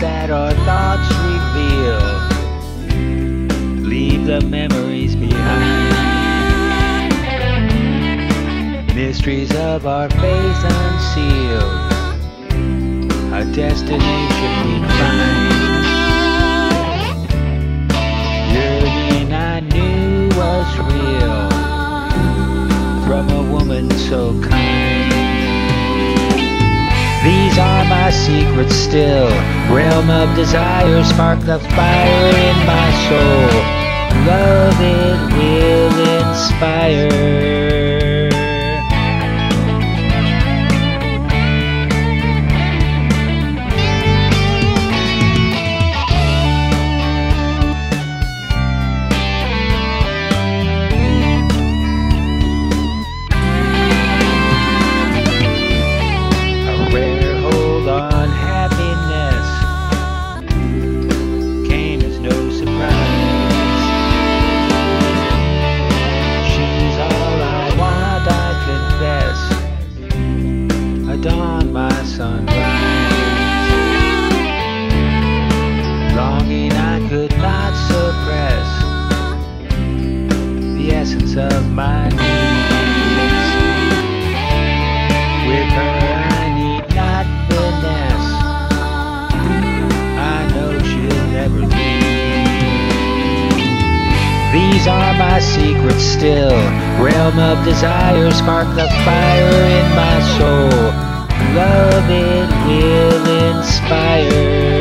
that our thoughts reveal. Leave the memories behind. Mysteries of our faith unsealed. A destination we find. My secrets still. Realm of desire, spark the fire in my soul. Love it will inspire. Are my secrets still. Realm of desire, spark the fire in my soul. Love it will inspire.